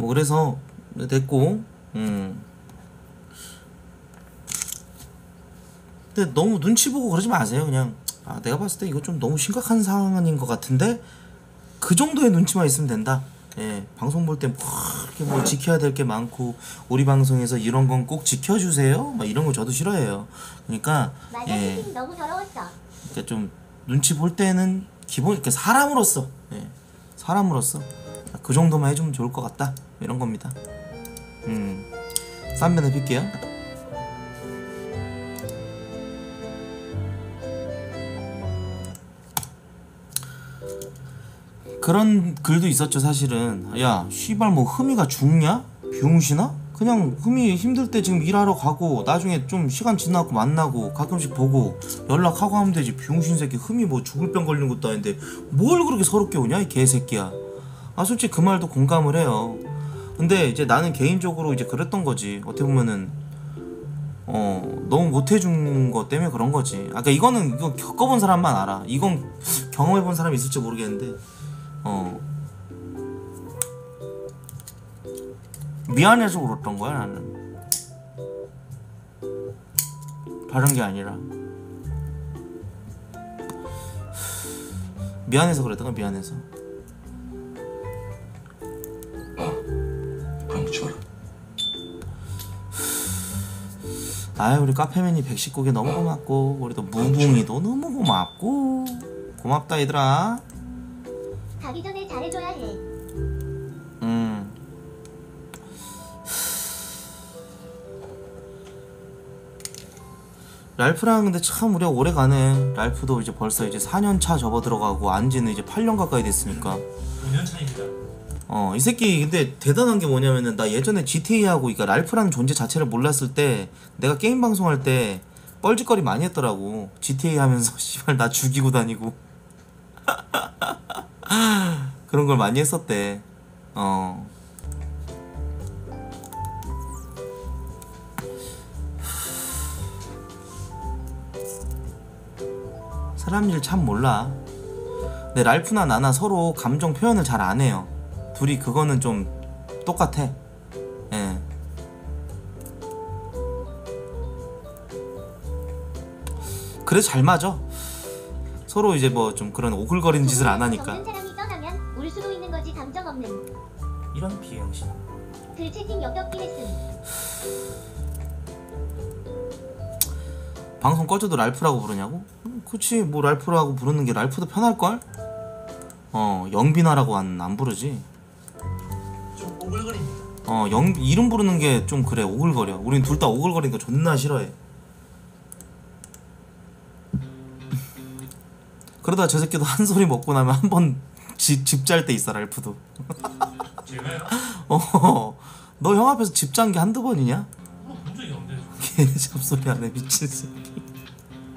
뭐 그래서 됐고 음. 근데 너무 눈치 보고 그러지 마세요 그냥. 아 내가 봤을 때 이거 좀 너무 심각한 상황인 것 같은데 그 정도의 눈치만 있으면 된다. 예 방송 볼때뭐뭐 지켜야 될 게 많고 우리 방송에서 이런 건 꼭 지켜주세요? 막 이런 거 저도 싫어해요. 그러니까 맞아 예. 너무 더러웠어. 그러니까 좀 눈치 볼 때는 기본 이렇게 사람으로서 예, 사람으로서 그 정도만 해주면 좋을 것 같다 이런 겁니다. 음, 쌈변에 필게요. 그런 글도 있었죠 사실은 야 씨발 뭐 흠이가 죽냐? 병신아? 그냥 흠이 힘들 때 지금 일하러 가고 나중에 좀 시간 지나고 만나고 가끔씩 보고 연락하고 하면 되지 병신 새끼 흠이 뭐 죽을 병 걸린 것도 아닌데 뭘 그렇게 서럽게 오냐 이 개새끼야 아 솔직히 그 말도 공감을 해요 근데 이제 나는 개인적으로 이제 그랬던 거지. 어떻게 보면은 어 너무 못해준 것 때문에 그런 거지. 아까 그러니까 이거는 이거 겪어본 사람만 알아. 이건 경험해본 사람이 있을지 모르겠는데 어. 미안해서 그랬던 거야 나는. 다른 게 아니라. 미안해서 그랬던 거야 미안해서 아유 우리 카페맨이 119개 너무 고맙고 우리도 무붕이도 너무 고맙고. 고맙다 얘들아. 가기 전에 잘해줘야 해. 음. 랄프랑 근데 참 우리가 오래 가네. 랄프도 이제 벌써 이제 4년 차 접어 들어가고 안지는 이제 8년 가까이 됐으니까. 5년 차입니다. 어, 이 새끼 근데 대단한 게 뭐냐면은 나 예전에 GTA하고 그러니까 랄프라는 존재 자체를 몰랐을 때 내가 게임 방송할 때 뻘짓거리 많이 했더라고. GTA 하면서 씨발 나 죽이고 다니고. 그런 걸 많이 했었대. 어. 사람 일 참 몰라. 근데 랄프나 나나 서로 감정 표현을 잘 안 해요. 둘이 그거는 좀 똑같아. 예. 그래 잘 맞아. 서로 이제 뭐 좀 그런 오글거리는 짓을 안 하니까. 사람이 떠나면 울 수도 있는 거지 감정 없는. 이런 비행신. 그 채팅 역겹게 했음. 방송 꺼져도 랄프라고 부르냐고? 음, 그치 뭐 랄프라고 부르는 게 랄프도 편할 걸? 어 영빈아라고 안, 안 부르지 좀 오글거립니다. 어 영, 이름 부르는 게 좀 그래 오글거려 우린 둘 다 오글거리는 거 존나 싫어해 그러다 저 새끼도 한 소리 먹고 나면 한 번 집 잘 때 있어 랄프도 제가요? 어 너 형 앞에서 집 잔 게 한두 번이냐? 본 적이 없는데 개 잡소리 하네 미친 새끼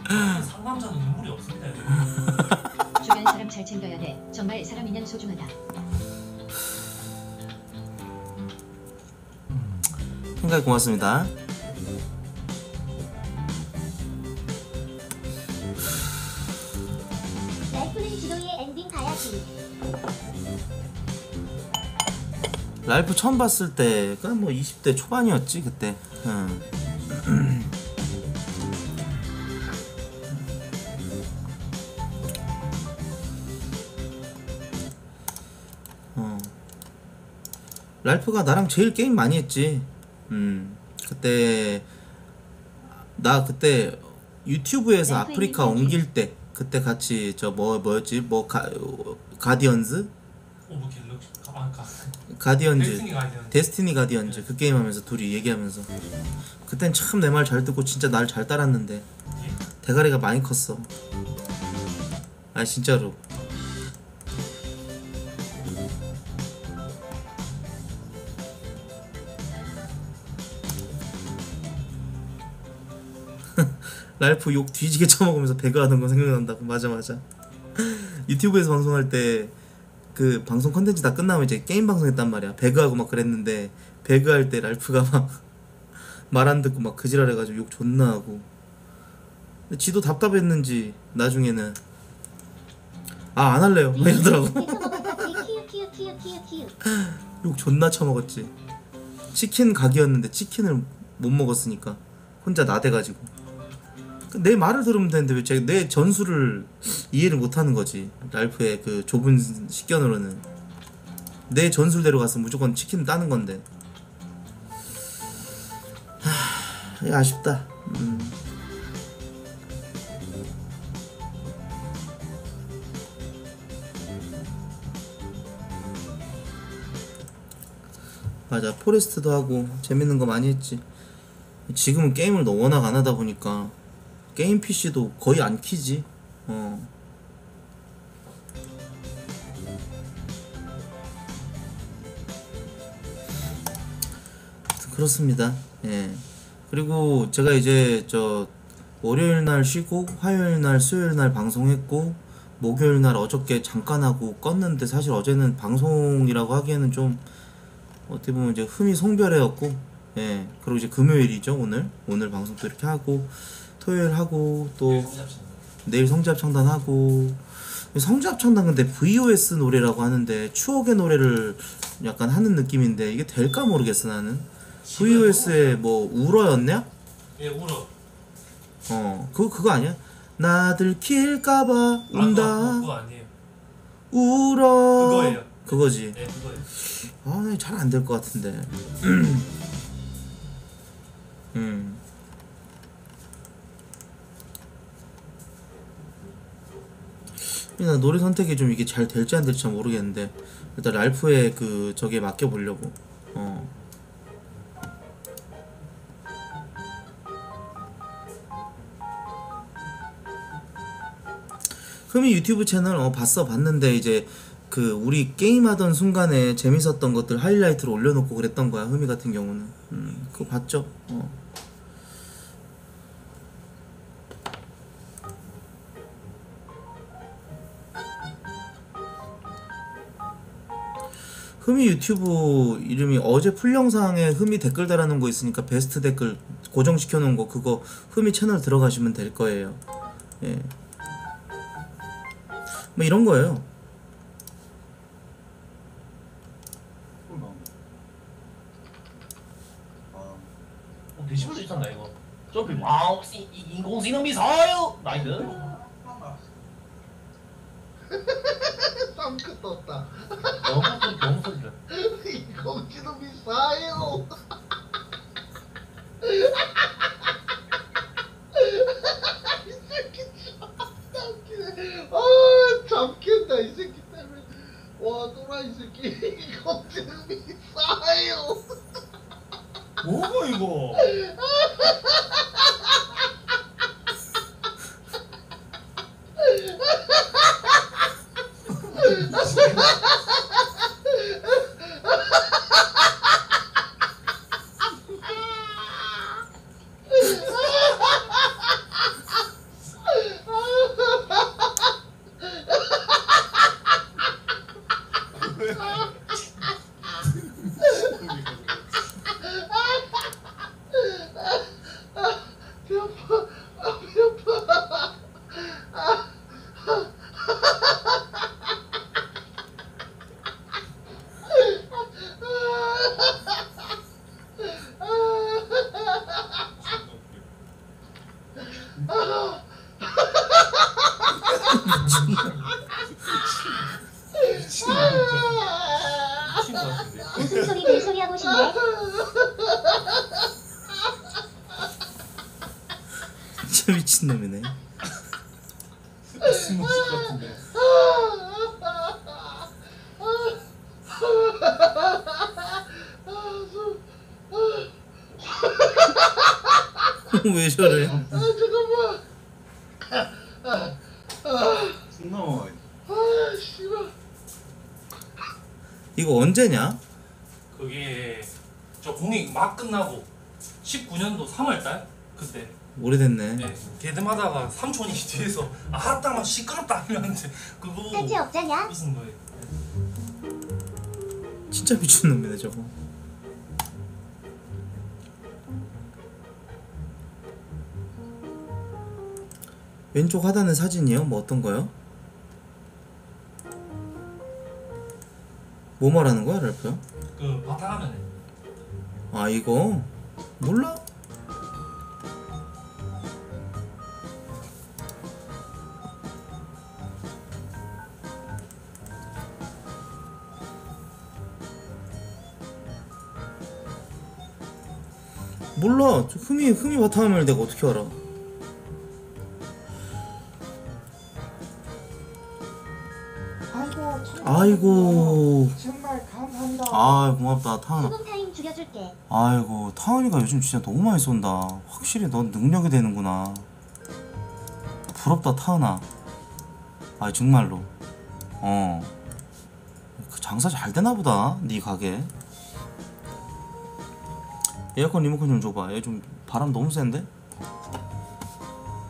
상남자는 눈물이 없습니다. 주변 사람 잘 챙겨야 돼. 정말 사람 인연 소중하다. 생각 고맙습니다. 랄프 처음 봤을 때가 뭐 20대 초반이었지 그때. 응. 어. 랄프가 나랑 제일 게임 많이 했지. 음. 그때 나 그때 유튜브에서 랄프 아프리카 있는 옮길 때 그때 같이 저 뭐 뭐였지? 뭐 가, 가디언즈? 오브 갤럭시 가방 가. 가디언즈. 데스티니 가디언즈. 데스티니 가디언즈. 그 게임 하면서 둘이 얘기하면서. 그땐 참 내 말 잘 듣고 진짜 날잘 따랐는데. 대가리가 많이 컸어. 아 진짜로 랄프 욕 뒤지게 쳐먹으면서 배그하는 거 생각난다고 맞아 맞아. 유튜브에서 방송할 때 그 방송 컨텐츠 다 끝나면 이제 게임 방송했단 말이야. 배그하고 막 그랬는데 배그할 때 랄프가 막 말 안 듣고 막 그지랄 해가지고 욕 존나 하고. 근데 지도 답답했는지 나중에는 아 안 할래요. 막 이러더라고. 욕 존나 처먹었지. 치킨 각이었는데 치킨을 못 먹었으니까 혼자 나대가지고. 그 내 말을 들으면 되는데 왜 제가 내 전술을 이해를 못하는 거지? 랄프의 그 좁은 식견으로는. 내 전술대로 가서 무조건 치킨 따는 건데. 하, 아쉽다. 음. 맞아 포레스트도 하고 재밌는 거 많이 했지. 지금은 게임을 너 워낙 안 하다 보니까 게임 PC도 거의 안 키지. 어. 그렇습니다. 예. 그리고 제가 이제 저 월요일 날 쉬고 화요일 날 수요일 날 방송했고 목요일 날 어저께 잠깐 하고 껐는데 사실 어제는 방송이라고 하기에는 좀 어떻게 보면 이제 흠이 송별회였고 예. 그리고 이제 금요일이죠 오늘? 오늘 방송 도 이렇게 하고 토요일 하고 또 내일 성지합 창단 하고 성지합 창단 근데 VOS 노래라고 하는데 추억의 노래를 약간 하는 느낌인데 이게 될까 모르겠어 나는 VOS의 뭐 울어였냐? 예 울어 어 그거 그거 아니야? 나들 킬까봐 아, 운다 그거 아니에요 울어 그거예요. 그거지 네 그거예요 아, 잘안 될 것 같은데. 음. 나 노래 선택이 좀 이게 잘 될지 안 될지 잘 모르겠는데 일단 랄프의 그 저기에 맡겨 보려고. 어. 흠이 유튜브 채널 어 봤어 봤는데 이제 그 우리 게임하던 순간에 재밌었던 것들 하이라이트로 올려놓고 그랬던 거야 흠이 같은 경우는 음 그거 봤죠 어 흠이 유튜브 이름이 어제 풀 영상에 흠이 댓글 달아놓은 거 있으니까 베스트 댓글 고정시켜 놓은 거 그거 흠이 채널 들어가시면 될 거예요 예. 뭐 이런 거예요 어, 데시벨도 있었나 이거? 점프 와우 씨, 이- 인공지능 미사일 나이스 쌍크 떴다 소리 너무 소리를 인공지능 미사일. 이 새끼 존나 웃기네. 아 잠겠다 이 새끼 때문에. 와 또라이 새끼 인공지능 미사일. 뭐고 이거 배 아파. 아, 배 아파. 미친 거 같은데 웃음소리 별소리 하고 싶네. 진짜 미친놈이네 왜 저래 아 잠깐만. 아 씨발. 이거 언제냐? 그게 저 공익 막 끝나고 19년도 3월달 그때 오래됐네 네, 게듬하다가 삼촌이 뒤에서 아따만 시끄럽다 하면서 그거 탈퇴 없자냐? 무슨 거예요 진짜 미친놈이네 저거 왼쪽 하단은 사진이요? 뭐 어떤 거요? 뭐 말하는 거야 랄프야? 그그 바탕화면에 아 이거 몰라? 몰라. 저 흠이 흠이 바탕화면을 내가 어떻게 알아? 아이고. 참 아이고 정말 감사합니다. 아 고맙다. 타은아. 소금 타임 죽여줄게. 아이고 타은이가 요즘 진짜 너무 많이 쏜다. 확실히 넌 능력이 되는구나. 부럽다 타은아. 아 정말로. 어그 장사 잘 되나 보다 네 가게 에어컨 리모컨 좀 줘봐. 얘 좀 바람 너무 센데?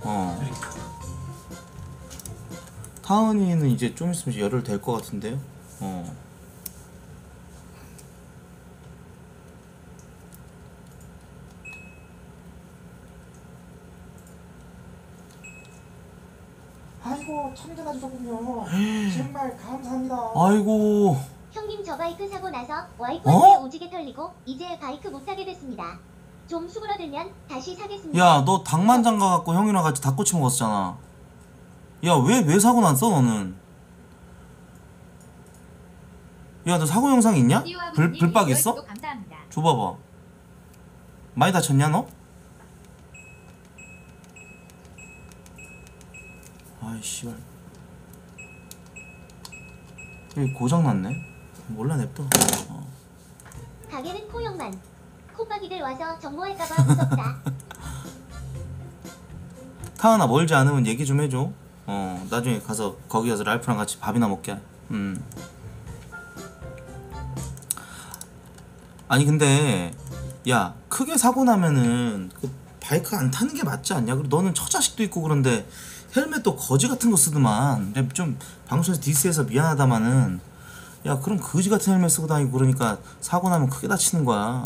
어. 타은이는 이제 좀 있으면 이제 열흘 될 것 같은데요? 어. 아이고 참전해 주셨군요. 정말 감사합니다. 아이고 형님 저 바이크 사고 나서 와이프한테 어? 오지게 털리고 이제 바이크 못 타게 됐습니다. 좀 수그러들면 다시 사겠습니다. 야, 너 닭만장 가갖고 형이랑 같이 닭꼬치 먹었잖아. 야, 왜, 왜 사고 났어, 너는? 야, 너 사고 영상 있냐? 불, 불박 있어? 줘봐봐. 많이 다쳤냐, 너? 아이, 씨발. 여기 고장났네? 몰라, 냅둬. 어. 가게는 코형만. 콧박이들 와서 정모할까봐 무섭다. 타은아, 멀지 않으면 얘기 좀 해줘. 어, 나중에 가서, 거기 가서 랄프랑 같이 밥이나 먹게. 음. 아니 근데 야 크게 사고 나면은 그 바이크 안 타는 게 맞지 않냐? 그리고 너는 처자식도 있고 그런데 헬멧도 거지 같은 거 쓰더만. 근데 좀 방송에서 디스해서 미안하다마는 야 그럼 거지 같은 헬멧 쓰고 다니고 그러니까 사고 나면 크게 다치는 거야.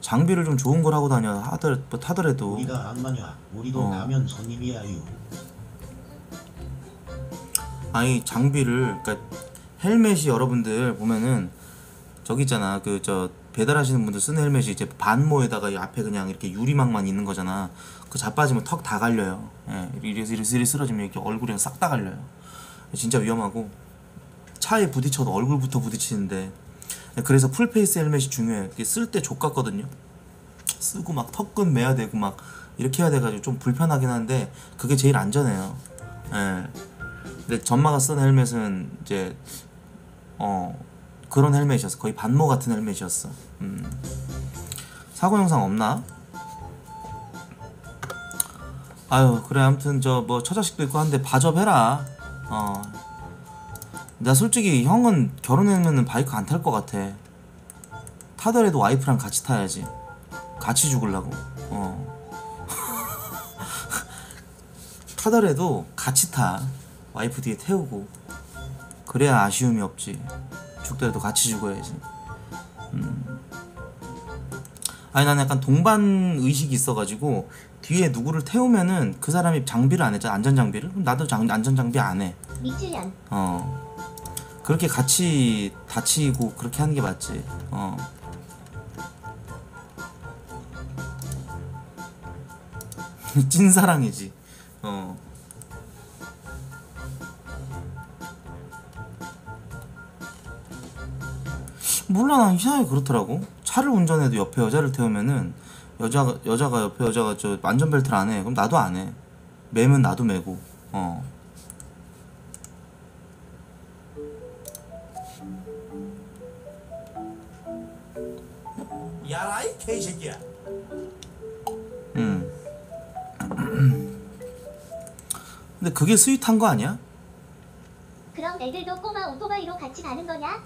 장비를 좀 좋은 걸 하고 다녀. 하더 뭐 타더라도. 우리가 안 마냐 우리도 어. 라면 손님이야유 아니 장비를 그러니까 헬멧이 여러분들 보면은 저기 있잖아. 그 저 배달하시는 분들 쓰는 헬멧이 이제 반모에다가 이 앞에 그냥 이렇게 유리막만 있는 거잖아. 그 자빠지면 턱 다 갈려요. 예 이래서 이래서 이래 쓰러지면 이렇게 얼굴이 싹 다 갈려요. 진짜 위험하고 차에 부딪혀도 얼굴부터 부딪히는데. 그래서 full face 헬멧이 중요해요 쓸 때 족같거든요. 쓰고 막 턱끈 매야 되고 막 이렇게 해야 돼가지고 좀 불편하긴 한데 그게 제일 안전해요. 예. 근데 전마가 쓴 헬멧은 이제 어 그런 헬멧이었어. 거의 반모 같은 헬멧이었어. 음. 사고 영상 없나? 아유 그래. 아무튼 저 뭐 처자식도 있고 한데 바접해라. 어 나 솔직히 형은 결혼하면은 바이크 안 탈 것 같아. 타더라도 와이프랑 같이 타야지. 같이 죽을라고. 어. 타더라도 같이 타. 와이프 뒤에 태우고. 그래야 아쉬움이 없지. 죽더라도 같이 죽어야지. 음. 아니 난 약간 동반 의식이 있어가지고 뒤에 누구를 태우면은 그 사람이 장비를 안 했잖아. 안전장비를? 그럼 나도 장, 안전장비 안해. 미칠년. 어 그렇게 같이 다치고 그렇게 하는 게 맞지. 어. 찐사랑이지. 어. 몰라 난 이상하게 그렇더라고. 차를 운전해도 옆에 여자를 태우면은 여자가 여자가 옆에 여자가 저 안전벨트를 안 해. 그럼 나도 안해. 매면 나도 매고. 어 야라 이 개새끼야 음. 근데 그게 스윗한 거 아니야? 그럼 애들도 꼬마 오토바이로 같이 가는 거냐?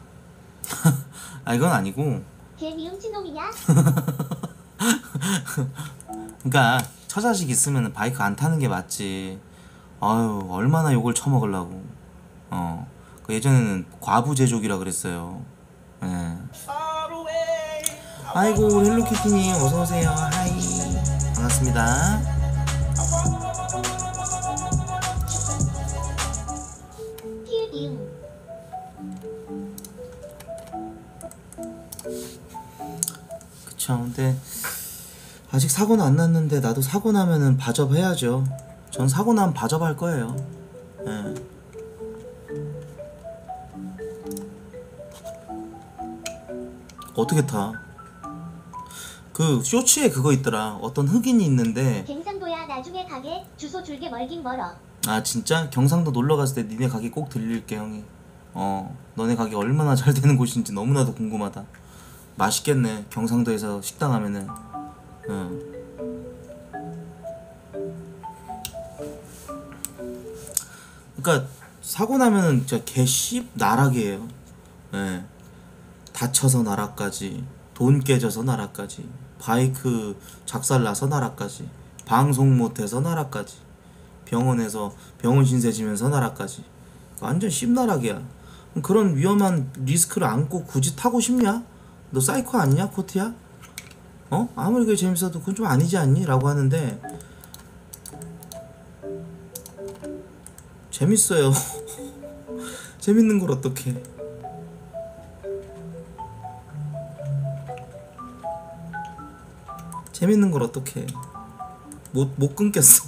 아 이건 아니고 걔 미친 놈이냐? 그러니까 처자식 있으면 바이크 안 타는 게 맞지 아유 얼마나 욕을 처먹으려고 어 그 예전에는 과부 제조기라 그랬어요 예. 아이고 헬로키티님 어서오세요 hi 반갑습니다. 그쵸 근데 아직 사고는 안 났는데 나도 사고 나면은 바접해야죠 전 사고 나면 바접할 거예요 예. 어떻게 타? 그 쇼츠에 그거 있더라. 어떤 흑인이 있는데. 갱상도야 나중에 가게. 주소 줄게 멀긴 멀어. 아 진짜? 경상도 놀러 갔을 때 니네 가게 꼭 들릴게 형이. 어 너네 가게 얼마나 잘 되는 곳인지 너무나도 궁금하다. 맛있겠네 경상도에서 식당 하면은. 응. 그러니까 사고 나면은 진짜 개씹 나락이에요. 예. 다쳐서 나락까지 돈 깨져서 나락까지 바이크 작살나서 나락까지 방송 못해서 나락까지 병원에서 병원 신세 지면서 나락까지 완전 씹나락이야 그런 위험한 리스크를 안고 굳이 타고 싶냐? 너 사이코 아니냐 코트야? 어? 아무리 그게 재밌어도 그건 좀 아니지 않니? 라고 하는데 재밌어요 재밌는 걸 어떡해 재밌는 걸 어떡해 못, 못 끊겠어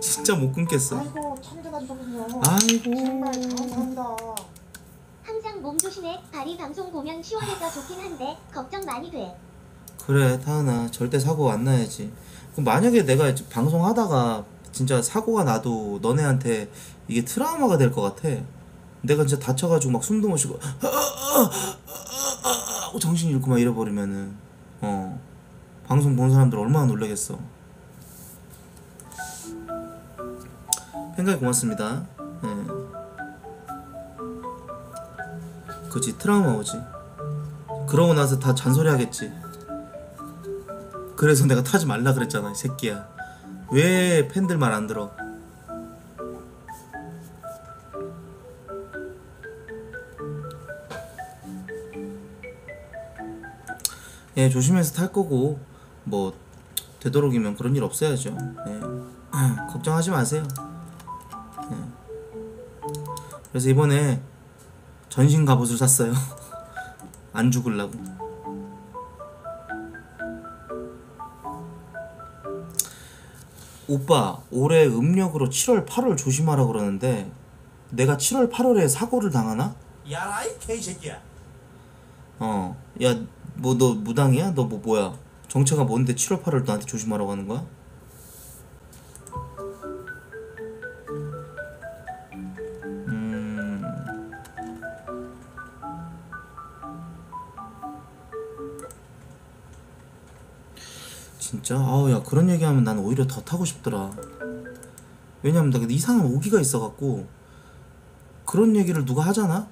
진짜 못 끊겠어 아이고 참견해 주셨군요. 아이고 정말 감사합니다. 항상 몸 조심해. 발이 방송 보면 시원해서 좋긴 한데 걱정 많이 돼. 그래 타은아 절대 사고 안 나야지 그럼 만약에 내가 이제 방송하다가 진짜 사고가 나도 너네한테 이게 트라우마가 될 것 같아 내가 진짜 다쳐가지고 막 숨도 못 쉬고 정신 잃고 막 이래버리면은 어. 방송 본 사람들 얼마나 놀라겠어. 팬가이 고맙습니다. 예. 그치 트라우마 오지. 그러고 나서 다 잔소리 하겠지. 그래서 내가 타지 말라 그랬잖아 이 새끼야. 왜 팬들 말 안 들어 예 조심해서 탈 거고 뭐 되도록이면 그런 일 없어야죠 예. 걱정하지 마세요 예. 그래서 이번에 전신 갑옷을 샀어요 안 죽을라고 오빠 올해 음력으로 7월 8월 조심하라 그러는데 내가 7월 8월에 사고를 당하나? 야라 이 개새끼야 어. 야, 뭐 너 무당이야? 너 뭐 뭐야? 정체가 뭔데 7월 8월 나한테 조심하라고 하는 거야? 음. 진짜? 아우 야 그런 얘기하면 난 오히려 더 타고 싶더라. 왜냐면 내가 이상한 오기가 있어갖고 그런 얘기를 누가 하잖아?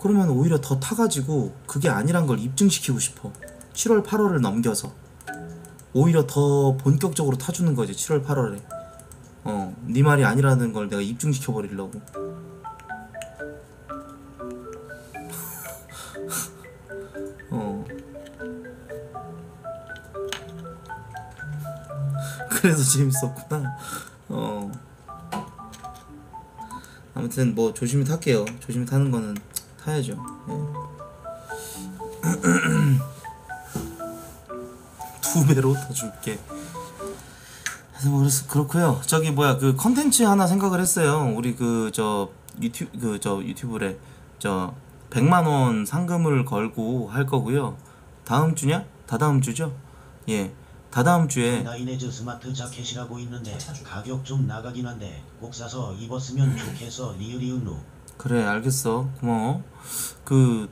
그러면 오히려 더 타가지고 그게 아니란 걸 입증시키고 싶어. 7월 8월을 넘겨서. 오히려 더 본격적으로 타주는 거지 7월 8월에. 어 네 말이 아니라는 걸 내가 입증시켜 버리려고. 어. 그래서 재밌었구나. 어. 아무튼 뭐 조심히 탈게요. 조심히 타는 거는 타야죠. 예. 두 배로 더 줄게. 그래서 뭐 그래서 그렇고요. 저기 뭐야 그 컨텐츠 하나 생각을 했어요. 우리 그 저 유튜브 그 저 유튜브래 저 100만 원 상금을 걸고 할 거고요. 다음 주냐? 다다음 주죠? 예. 다다음 주에 나이네즈 스마트 자켓이라고 있는데 가격 좀 나가긴 한데 꼭 사서 입었으면 좋겠어 리으리은루 그래 알겠어 고마워 그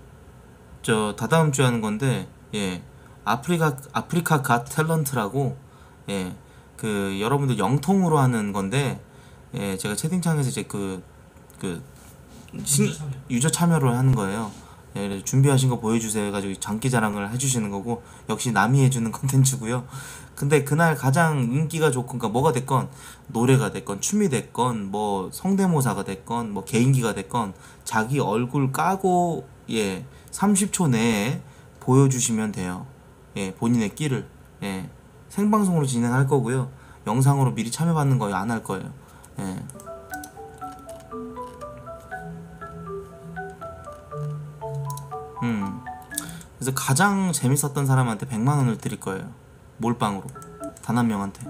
저 다다음 주에 하는 건데 예 아프리카 아프리카 Got Talent라고 예 그 여러분들 영통으로 하는 건데 예 제가 채팅창에서 이제 그그 신, 참여. 유저 참여를 하는 거예요. 예, 준비하신 거 보여주세요 해가지고 장기 자랑을 해주시는 거고 역시 남이 해주는 컨텐츠고요. 근데 그날 가장 인기가 좋고 그러니까 뭐가 됐건 노래가 됐건 춤이 됐건 뭐 성대모사가 됐건 뭐 개인기가 됐건 자기 얼굴 까고 예 30초 내에 보여주시면 돼요. 예 본인의 끼를 예 생방송으로 진행할 거고요. 영상으로 미리 참여받는 거예요. 안할 거예요. 예. 음. 그래서 가장 재밌었던 사람한테 100만 원을 드릴 거예요. 몰빵으로 단 한 명한테.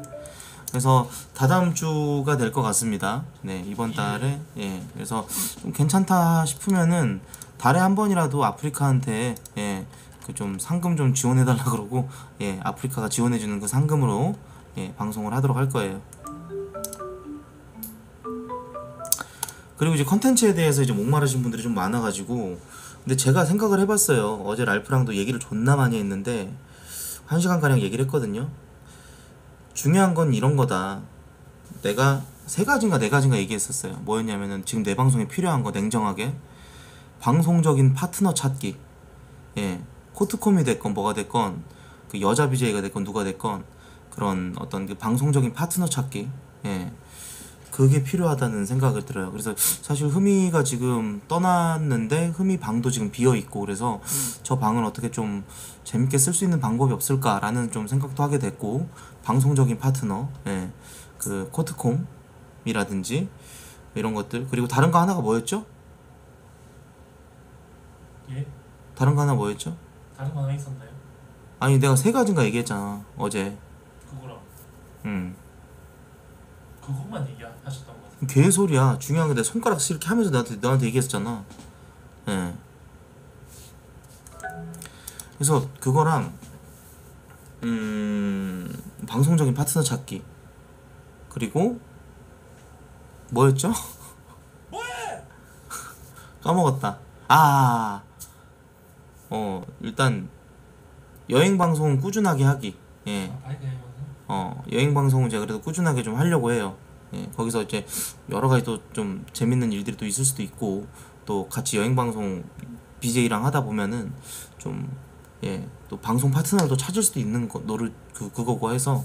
그래서 다다음 주가 될 것 같습니다. 네 이번 달에 예 그래서 좀 괜찮다 싶으면은 달에 한 번이라도 아프리카한테 예 그 좀 상금 좀 지원해 달라 그러고 예 아프리카가 지원해 주는 그 상금으로 예 방송을 하도록 할 거예요. 그리고 이제 컨텐츠에 대해서 이제 목마르신 분들이 좀 많아가지고 근데 제가 생각을 해봤어요. 어제 랄프랑도 얘기를 존나 많이 했는데 한 시간 가량 얘기를 했거든요. 중요한 건 이런 거다. 내가 세 가지인가 네 가지인가 얘기했었어요. 뭐였냐면은 지금 내 방송에 필요한 거 냉정하게 방송적인 파트너 찾기. 예, 코트콤이 됐건 뭐가 됐건 그 여자 BJ가 됐건 누가 됐건 그런 어떤 그 방송적인 파트너 찾기. 예. 그게 필요하다는 생각을 들어요. 그래서 사실 흠이가 지금 떠났는데 흠이 방도 지금 비어 있고 그래서 저 방을 어떻게 좀 재밌게 쓸 수 있는 방법이 없을까라는 좀 생각도 하게 됐고 방송적인 파트너, 예, 그 코트콤이라든지 이런 것들 그리고 다른 거 하나가 뭐였죠? 예? 다른 거 하나 뭐였죠? 다른 거 하나 있었나요? 아니 내가 세 가지인가 얘기했잖아 어제. 그거랑 음. 그것만 얘기하셨던 거 같아요. 개소리야. 중요한 건내 손가락 이렇게 하면서 나한테 너한테 얘기했었잖아. 예. 그래서 그거랑 음 방송적인 파트너 찾기 그리고 뭐였죠? 뭐해? 까먹었다. 아. 어 일단 여행 방송 꾸준하게 하기. 예. 아. 어, 여행 방송은 제가 그래도 꾸준하게 좀 하려고 해요. 예, 거기서 이제 여러 가지 또 좀 재밌는 일들이 또 있을 수도 있고 또 같이 여행 방송 BJ랑 하다 보면은 좀 예, 또 방송 파트너도 찾을 수도 있는 거 노를 그 그거고 해서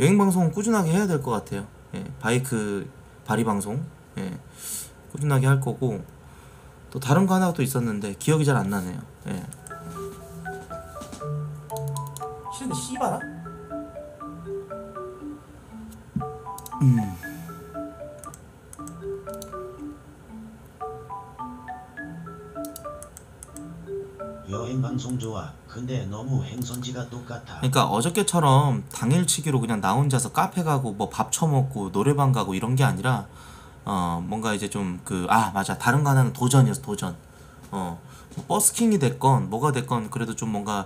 여행 방송은 꾸준하게 해야 될 것 같아요. 예, 바이크 바리 방송 예, 꾸준하게 할 거고 또 다른 거 하나가 또 있었는데 기억이 잘 안 나네요. 예. 싫은데 씨발아? 여행 방송 좋아. 근데 너무 행선지가 똑같아. 그러니까 어저께처럼 당일치기로 그냥 나 혼자서 카페 가고 뭐 밥 처먹고 노래방 가고 이런 게 아니라 어 뭔가 이제 좀 그 아 맞아 다른 거 하나는 도전이었어 도전 어 뭐 버스킹이 됐건 뭐가 됐건 그래도 좀 뭔가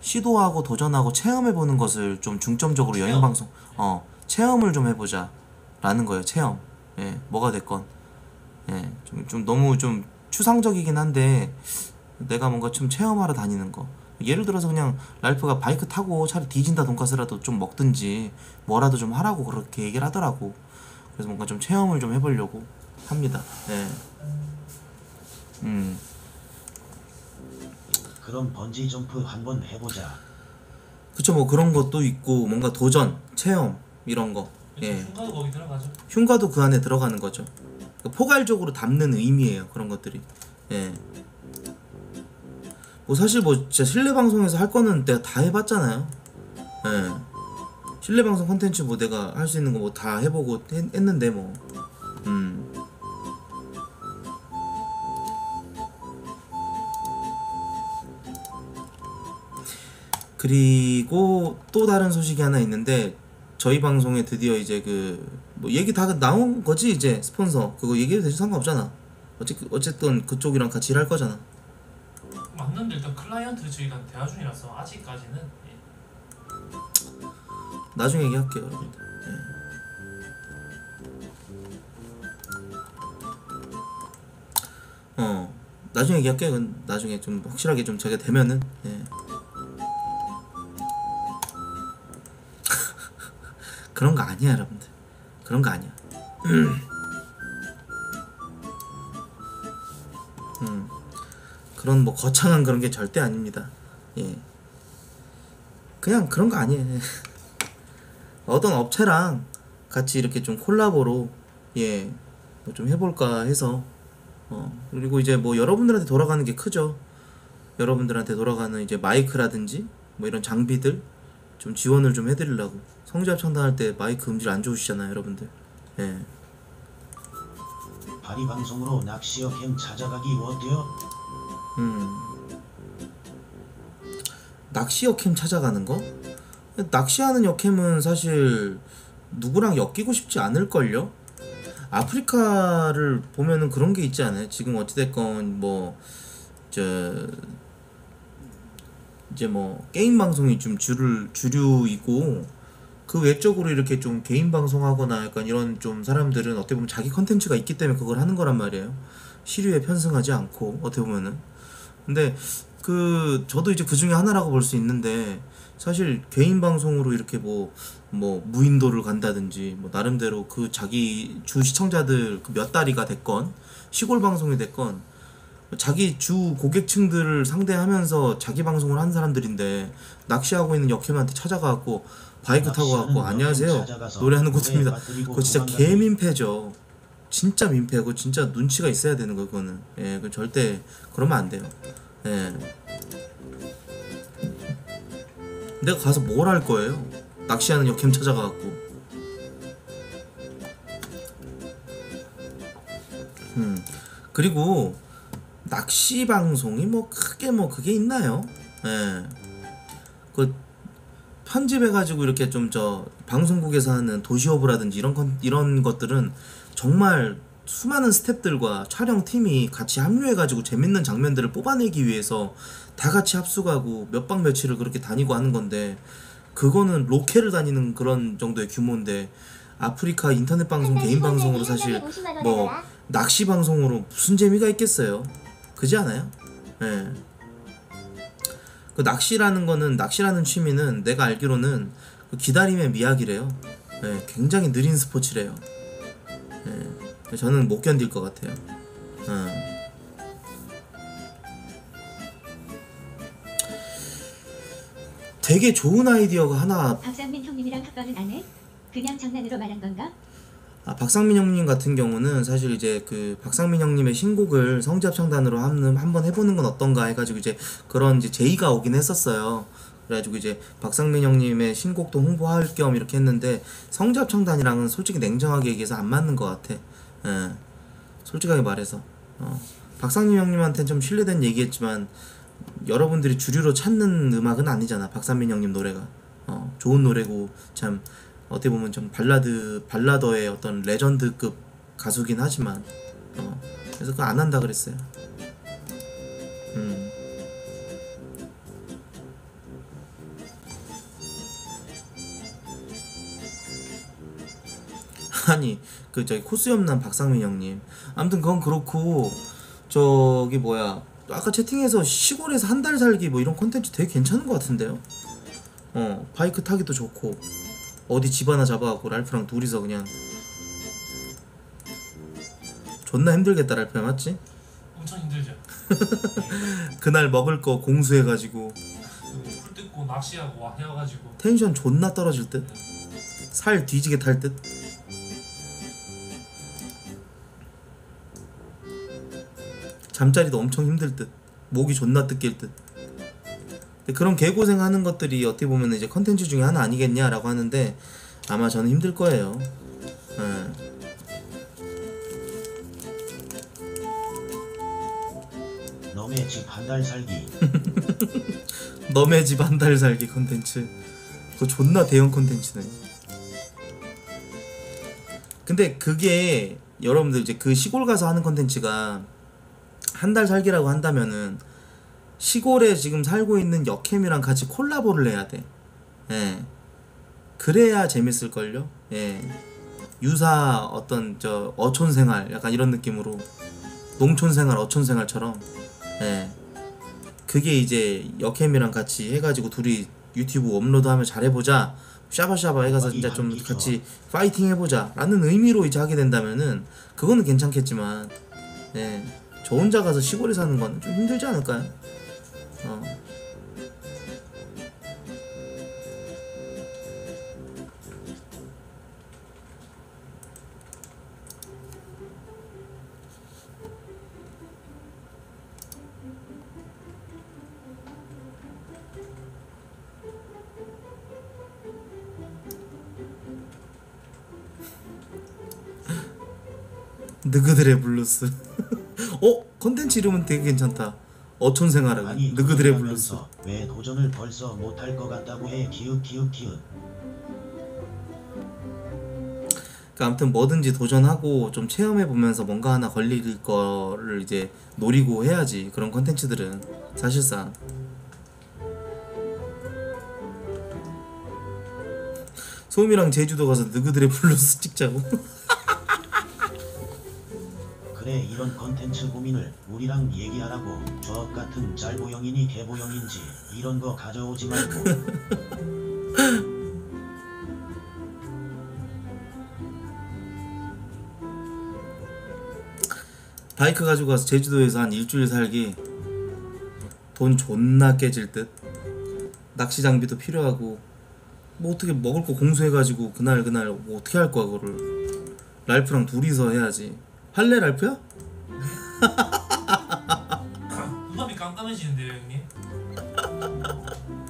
시도하고 도전하고 체험해 보는 것을 좀 중점적으로 여행 방송 어 체험을 좀 해보자. 라는 거예요 체험. 예 뭐가 됐건. 예좀 좀 너무 좀 추상적이긴 한데 내가 뭔가 좀 체험하러 다니는 거. 예를 들어서 그냥 랄프가 바이크 타고 차라리 뒤진다 돈까스라도 좀 먹든지 뭐라도 좀 하라고 그렇게 얘기를 하더라고. 그래서 뭔가 좀 체험을 좀 해보려고 합니다. 예. 음. 그럼 번지 점프 한번 해보자. 그쵸 뭐 그런 것도 있고 뭔가 도전 체험 이런 거 예. 흉가도 거기 들어가죠. 흉가도 그 안에 들어가는 거죠 그 포괄적으로 담는 의미예요 그런 것들이 예. 뭐 사실 뭐 진짜 실내 방송에서 할 거는 내가 다 해봤잖아요 예. 실내 방송 컨텐츠 뭐 내가 할 수 있는 거 뭐 다 해보고 했, 했는데 뭐 음. 그리고 또 다른 소식이 하나 있는데 저희 방송에 드디어 이제 그 뭐 얘기 다 나온 거지 이제 스폰서. 그거 얘기해도 되지 상관없잖아. 어째, 어쨌든 그쪽이랑 같이 일할 거잖아. 맞는데 일단 클라이언트 저희랑 대화 중이라서 아직까지는 예. 나중에 얘기할게요 여러분들. 예. 어 나중에 얘기할게요. 나중에 좀 확실하게 좀 제가 되면은. 예. 그런 거 아니야 여러분들. 그런 거 아니야. 음. 그런 뭐 거창한 그런 게 절대 아닙니다. 예. 그냥 그런 거 아니에요. 어떤 업체랑 같이 이렇게 좀 콜라보로 예, 뭐 좀 해볼까 해서 어, 그리고 이제 뭐 여러분들한테 돌아가는 게 크죠. 여러분들한테 돌아가는 이제 마이크라든지 뭐 이런 장비들 좀 지원을 좀 해드리려고 성지합 창단할 때 마이크 음질 안 좋으시잖아요, 여러분들. 예, 바리 방송으로 낚시어 캠 찾아가기 어때요? 음, 낚시 역캠 찾아가는 거? 낚시하는 역캠은 사실 누구랑 엮이고 싶지 않을걸요? 아프리카를 보면은 그런 게 있지 않아요? 지금 어찌됐건 뭐, 저, 이제 뭐, 게임 방송이 좀 주를, 주류이고, 그 외적으로 이렇게 좀 개인 방송하거나 약간 이런 좀 사람들은 어떻게 보면 자기 컨텐츠가 있기 때문에 그걸 하는 거란 말이에요. 시류에 편승하지 않고, 어떻게 보면은. 근데 그 저도 이제 그 중에 하나라고 볼 수 있는데 사실 개인 방송으로 이렇게 뭐뭐 무인도를 간다든지 뭐 나름대로 그 자기 주 시청자들 그몇 다리가 됐건 시골 방송이 됐건 자기 주 고객층들을 상대하면서 자기 방송을 한 사람들인데 낚시하고 있는 역캠한테 찾아가고 바이크 타고 낚시하는 안녕하세요 노래하는 빠뜨리고 그거 진짜 개민폐죠 진짜 민폐고 진짜 눈치가 있어야 되는 거 그거는 예, 그 절대 그러면 안 돼요 예. 내가 가서 뭘 할 거예요? 낚시하는 역캠 찾아가갖고. 음. 그리고 낚시 방송이 뭐 크게 뭐 그게 있나요? 예. 그 편집해가지고 이렇게 좀 저 방송국에서 하는 도시오브라든지 이런 건 이런 것들은 정말 수많은 스탭들과 촬영팀이 같이 합류해가지고 재밌는 장면들을 뽑아내기 위해서 다 같이 합숙하고 몇 박 며칠을 그렇게 다니고 하는 건데 그거는 로케를 다니는 그런 정도의 규모인데 아프리카 인터넷 방송 개인 방송으로 사실 뭐 낚시 방송으로 무슨 재미가 있겠어요 그지 않아요? 예. 그 낚시라는 거는 낚시라는 취미는 내가 알기로는 그 기다림의 미학이래요. 예, 굉장히 느린 스포츠래요. 예, 저는 못 견딜 것 같아요. 예. 되게 좋은 아이디어가 하나 박상민 형님이랑 합방은 안 해? 그냥 장난으로 말한 건가? 아, 박상민 형님 같은 경우는 사실 이제 그 박상민 형님의 신곡을 성지합창단으로 한, 한번 해보는 건 어떤가 해가지고 이제 그런 이제 제의가 오긴 했었어요. 그래가지고 이제 박상민 형님의 신곡도 홍보할 겸 이렇게 했는데 성지합창단이랑은 솔직히 냉정하게 얘기해서 안 맞는 것 같아. 예. 솔직하게 말해서. 어. 박상민 형님한테는 좀 신뢰된 얘기했지만 여러분들이 주류로 찾는 음악은 아니잖아. 박상민 형님 노래가. 어, 좋은 노래고 참 어떻게 보면 좀 발라드 발라더의 어떤 레전드급 가수긴 하지만 어, 그래서 그거 안 한다 그랬어요. 음. 아니 그 저기 코수염난 박상민 형님 아무튼 그건 그렇고 저기 뭐야 아까 채팅에서 시골에서 한 달 살기 뭐 이런 콘텐츠 되게 괜찮은 것 같은데요 어 바이크 타기도 좋고 어디 집 하나 잡아갖고 랄프랑 둘이서 그냥 존나 힘들겠다 랄프야 맞지? 엄청 힘들죠. 그날 먹을 거 공수해가지고. 그풀 뜯고 낚시하고 와 해가지고. 텐션 존나 떨어질 듯? 살 뒤지게 탈 듯? 잠자리도 엄청 힘들 듯? 목이 존나 뜯길 듯 그런 개고생 하는 것들이 어떻게 보면 이제 컨텐츠 중에 하나 아니겠냐라고 하는데 아마 저는 힘들 거예요. 예. 너의 집한 달 살기. 너네 집 한 달 살기 컨텐츠. 그거 존나 대형 컨텐츠네. 근데 그게 여러분들 이제 그 시골 가서 하는 컨텐츠가 한 달 살기라고 한다면은 시골에 지금 살고 있는 역캠이랑 같이 콜라보를 해야 돼 예. 그래야 재밌을걸요 예. 유사 어떤 저 어촌 생활 약간 이런 느낌으로 농촌 생활 어촌 생활처럼 예. 그게 이제 역캠이랑 같이 해가지고 둘이 유튜브 업로드하면 잘해보자 샤바샤바 해가서 진짜 좀 같이 파이팅 해보자 라는 의미로 이제 하게 된다면은 그거는 괜찮겠지만 예. 저 혼자 가서 시골에 사는 건 좀 힘들지 않을까요? 어. 느그들의 블루스 어? 컨텐츠 이름은 되게 괜찮다 어촌생활은 블루스 도전하면서. 왜 도전을 벌써 못할 것 같다고 해? 기웃 기웃 기웃. 그러니까 아무튼 뭐든지 도전하고 좀 체험해 보면서 뭔가 하나 걸릴 거를 이제 노리고 해야지 그런 컨텐츠들은 사실상. 소음이랑 제주도 가서 느그들의 블루스 찍자고 그래 이런 컨텐츠 고민을 우리랑 얘기하라고. 저 같은 짤보형이니 개보형인지 이런 거 가져오지 말고. 바이크 가지고 가서 제주도에서 한 일주일 살기 돈 존나 깨질 듯. 낚시 장비도 필요하고 뭐 어떻게 먹을 거 공수해가지고 그날 그날 뭐 어떻게 할 거야 그거를. 랄프랑 둘이서 해야지 할래 랄프야? 눈썹이 깜깜해지는데요 형님?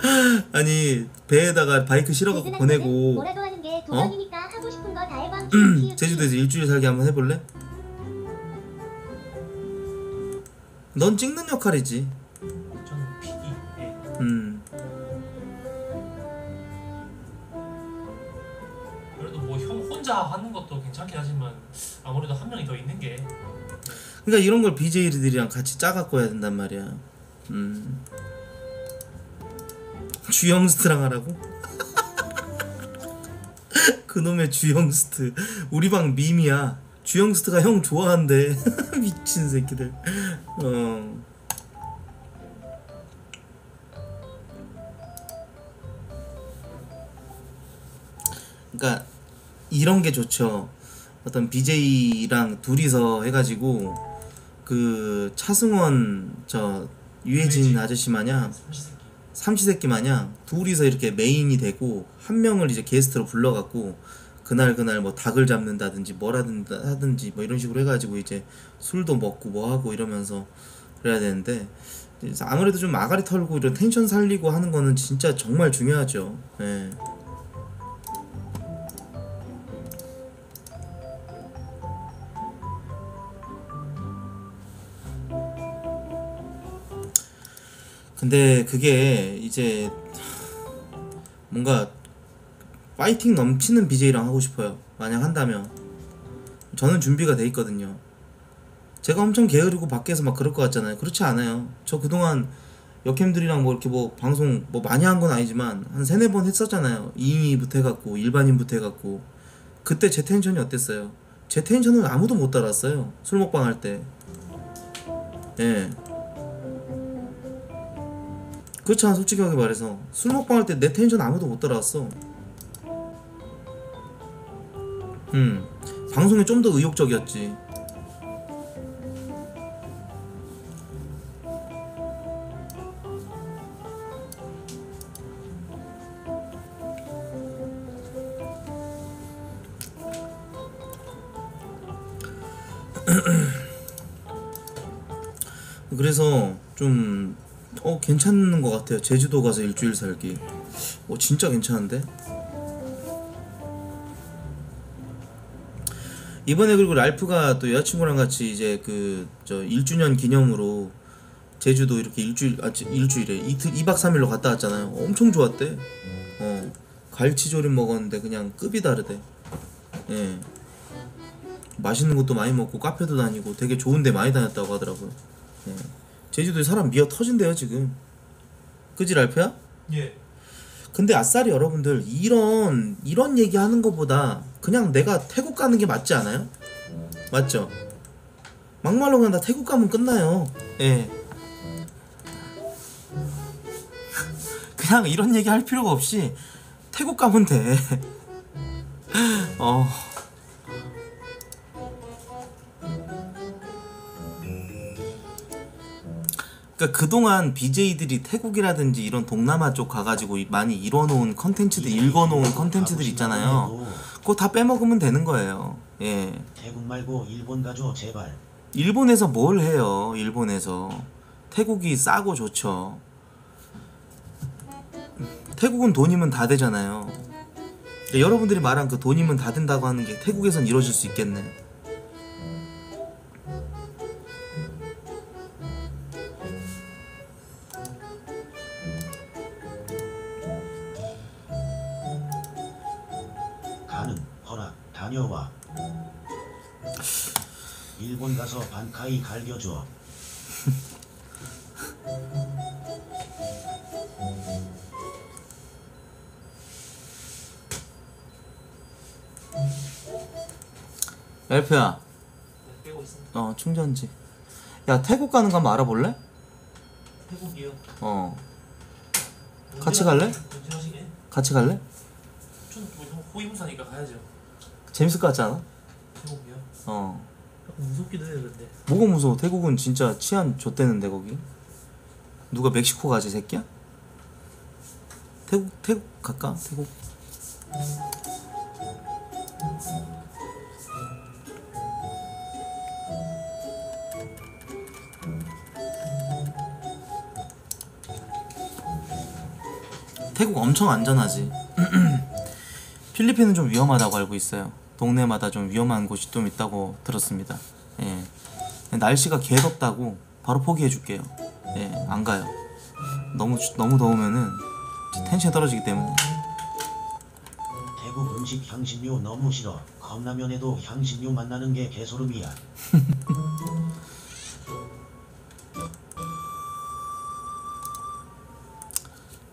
아니 배에다가 바이크 실어갖고 보내고 뭐라도 하는 게 도전이니까 하고 싶은 거 다 해봐. 키읔. 제주도에서 일주일 살기 한번 해볼래? 넌 찍는 역할이지 저는 PD 예. 음 그래도 뭐 형 혼자 하는 것도 괜찮긴 하지만 아무래도 한 명이 더 있는 게 그러니까 이런 걸 BJ들이랑 같이 짜갖고 해야 된단 말이야. 음. 주영스트랑 하라고? 그놈의 주영스트. 우리 방 밈이야. 주영스트가 형 좋아한대. 미친 새끼들. 어. 그러니까 이런 게 좋죠. 어떤 BJ랑 둘이서 해가지고 그 차승원 저 유해진. 아저씨 마냥 삼시세끼 마냥 둘이서 이렇게 메인이 되고 한 명을 이제 게스트로 불러갖고 그날 그날 뭐 닭을 잡는다든지 뭐라든 하든지 뭐 이런 식으로 해가지고 이제 술도 먹고 뭐 하고 이러면서 그래야 되는데 아무래도 좀 아가리 털고 이런 텐션 살리고 하는 거는 진짜 정말 중요하죠. 예. 근데 그게 이제 뭔가 파이팅 넘치는 BJ랑 하고 싶어요. 만약 한다면 저는 준비가 돼 있거든요. 제가 엄청 게으르고 밖에서 막 그럴 것 같잖아요. 그렇지 않아요. 저 그동안 역캠들이랑 뭐 이렇게 뭐 방송 뭐 많이 한 건 아니지만 한 세네 번 했었잖아요. 2위부터 해갖고 일반인부터 해갖고 그때 제 텐션이 어땠어요? 제 텐션을 아무도 못 따랐어요. 술 먹방 할 때. 예. 그렇잖아 솔직하게 말해서. 술 먹방 할 때 내 텐션 아무도 못 따라왔어. 음 방송에 좀 더 의욕적이었지. 그래서 괜찮은 것 같아요. 제주도 가서 일주일 살기. 어 진짜 괜찮은데? 이번에 그리고 랄프가 또 여자친구랑 같이 이제 그 저 1주년 기념으로 제주도 이렇게 일주일 아 지- 일주일에 이틀 2박 3일로 갔다 왔잖아요. 엄청 좋았대. 어 갈치조림 먹었는데 그냥 급이 다르대. 예. 맛있는 것도 많이 먹고 카페도 다니고 되게 좋은 데 많이 다녔다고 하더라고요. 예. 제주도에 사람 미어 터진대요 지금. 그지 랄프야? 예 근데 아싸리 여러분들 이런 이런 얘기 하는 것보다 그냥 내가 태국 가는 게 맞지 않아요? 맞죠? 막말로 그냥 나 태국 가면 끝나요. 예. 그냥 이런 얘기 할 필요가 없이 태국 가면 돼. 어. 그러니까 그동안 BJ들이 태국이라든지 이런 동남아 쪽 가가지고 이- 많이 이뤄놓은 컨텐츠들 읽어놓은 컨텐츠들 있잖아요. 그거 다 빼먹으면 되는 거예요. 예. 태국 말고 일본 가죠 제발 일본에서 뭘 해요? 일본에서 태국이 싸고 좋죠. 태국은 돈이면 다 되잖아요. 그러니까 여러분들이 말한 그 돈이면 다 된다고 하는 게 태국에선 이루어질 수 있겠네. 다녀와 일본 가서 반카이 갈겨줘 엘프야 네, 빼고 있습니다. 어 충전지 야 태국 가는 거 한번 알아볼래? 태국이요. 어 같이 갈래? 언제 하시게? 같이 갈래? 저는 뭐 호위무사니까 가야죠. 재밌을 것 같지 않아? 태국이요. 어 약간 무섭기도 해요 근데. 뭐가 무서워 태국은 진짜 치안 좆대는데 거기 누가 멕시코 가지 새끼야? 태국 태국 갈까? 태국 태국 엄청 안전하지 필리핀은 좀 위험하다고 알고 있어요 동네마다 좀 위험한 곳이 좀 있다고 들었습니다 예. 날씨가 개덥다고 바로 포기해 줄게요. 예, 안 가요. 너무 추- 너무 더우면은 텐션이 떨어지기 때문에. 태국 음식 향신료 너무 싫어 컵라면에도 향신료 만나는 게 개소름이야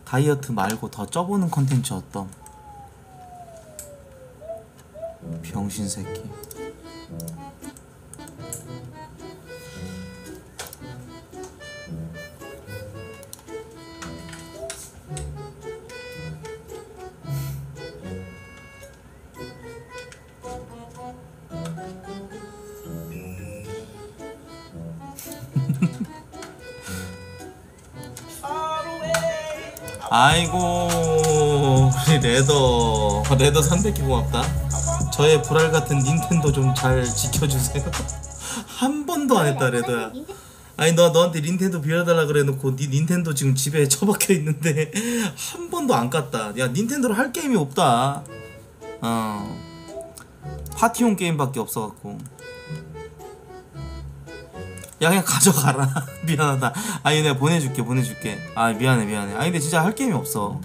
다이어트 말고 더 쪄보는 컨텐츠 어떤? 병신 새끼. 아이고 우리 레더 레더 300개 고맙다 저의 불알 같은 닌텐도 좀 잘 지켜주세요. 한 번도 안 했다 레더야. 아니 너 너한테 닌텐도 빌려달라 그래놓고 네 닌텐도 지금 집에 처박혀 있는데 한 번도 안 깠다. 야 닌텐도로 할 게임이 없다. 어. 파티용 게임밖에 없어갖고. 야 그냥 가져가라. 미안하다. 아니 내가 보내줄게 보내줄게. 아 미안해 미안해. 아니 근데 진짜 할 게임이 없어.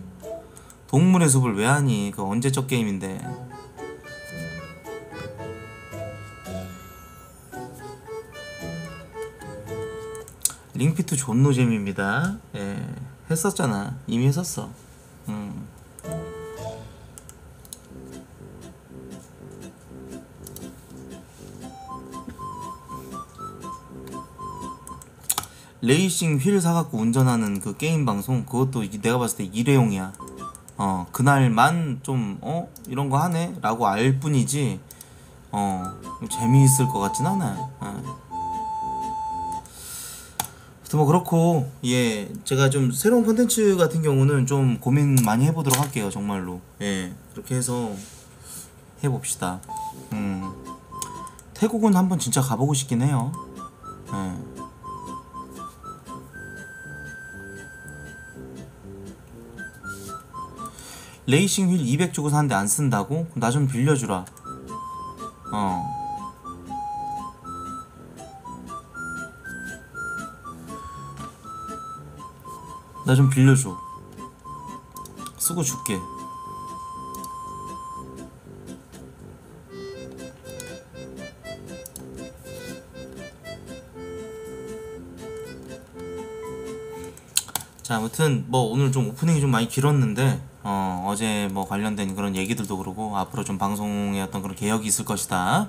동물의 숲을 왜 하니? 그 언제 적 게임인데 링피트 존노잼입니다 예 했었잖아 이미 했었어 음. 레이싱 휠 사갖고 운전하는 그 게임 방송 그것도 이- 내가 봤을 때 일회용이야. 어 그날만 좀 어 이런 거 하네 라고 알 뿐이지 어 재미있을 것 같진 않아. 어. 뭐 그렇고 예 제가 좀 새로운 콘텐츠 같은 경우는 좀 고민 많이 해보도록 할게요 정말로 예 그렇게 해서 해봅시다. 음 태국은 한번 진짜 가보고 싶긴 해요. 예. 레이싱 휠 200 주고 샀는데 안 쓴다고? 나 좀 빌려주라. 어. 나 좀 빌려줘. 쓰고 줄게. 자 아무튼 뭐 오늘 좀 오프닝이 좀 많이 길었는데 어 어제 뭐 관련된 그런 얘기들도 그러고 앞으로 좀 방송의 어떤 그런 개혁이 있을 것이다 뭐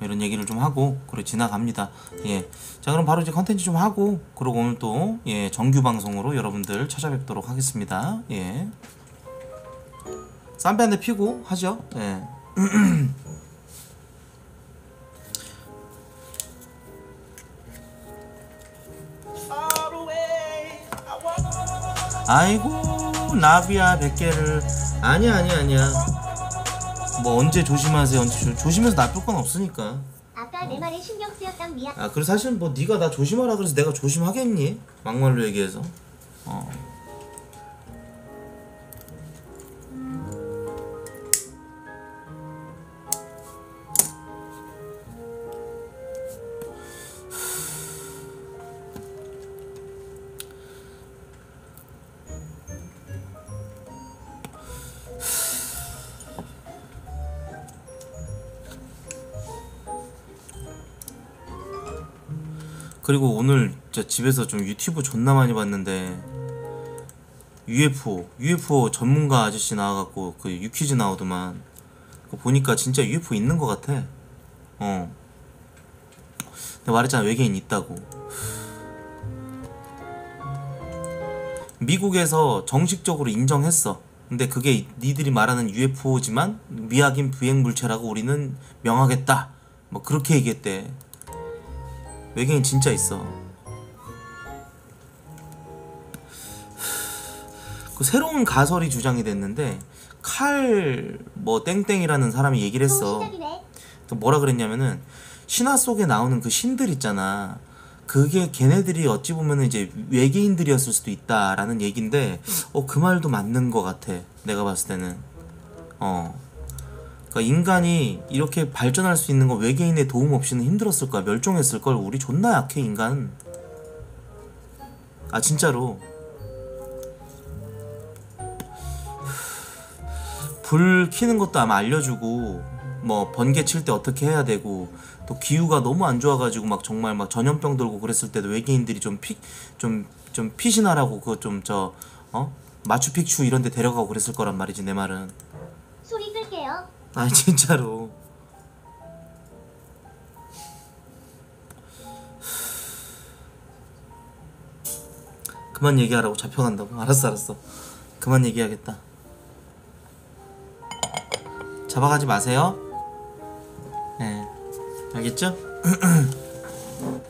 이런 얘기를 좀 하고 그리고 지나갑니다. 예 자 그럼 바로 이제 컨텐츠 좀 하고 그리고 오늘 또 예 정규 방송으로 여러분들 찾아뵙도록 하겠습니다. 예. 쌈배 한 대 피고 하죠? 예. 아이고 나비야 100개를. 아니야 아니야 아니야 뭐 언제 조심하세요? 언제 조, 조심해서 나쁠 건 없으니까. 아까 내 말에 신경 쓰였당 미안. 아 그리고 사실 뭐 네가 나 조심하라 그래서 내가 조심하겠니? 막말로 얘기해서 그리고 오늘 진짜 집에서 좀 유튜브 존나 많이 봤는데 UFO UFO 전문가 아저씨 나와갖고 그 유퀴즈 나오더만. 그거 보니까 진짜 UFO 있는 것 같아. 어. 내가 말했잖아 외계인 있다고. 미국에서 정식적으로 인정했어. 근데 그게 니들이 말하는 UFO지만 미확인 비행 물체라고 우리는 명하겠다. 뭐 그렇게 얘기했대 외계인 진짜 있어. 그 새로운 가설이 주장이 됐는데 칼 뭐 땡땡이라는 사람이 얘기를 또 했어. 또 뭐라 그랬냐면은 신화 속에 나오는 그 신들 있잖아. 그게 걔네들이 어찌 보면은 이제 외계인들이었을 수도 있다라는 얘긴데 어 그 말도 맞는 것 같아. 내가 봤을 때는 어. 그러니까 인간이 이렇게 발전할 수 있는 건 외계인의 도움 없이는 힘들었을 거야. 멸종했을 걸. 우리 존나 약해 인간. 아 진짜로. 불 켜는 것도 아마 알려주고 뭐 번개 칠 때 어떻게 해야 되고 또 기후가 너무 안 좋아가지고 막 정말 막 전염병 돌고 그랬을 때도 외계인들이 좀 피 좀좀 피신하라고 그거 좀 저 어 마추픽추 이런 데 데려가고 그랬을 거란 말이지 내 말은 소리 끌게요. 아니 진짜로. 그만 얘기하라고 잡혀간다고? 알았어 알았어. 그만 얘기하겠다. 잡아가지 마세요. 네. 알겠죠?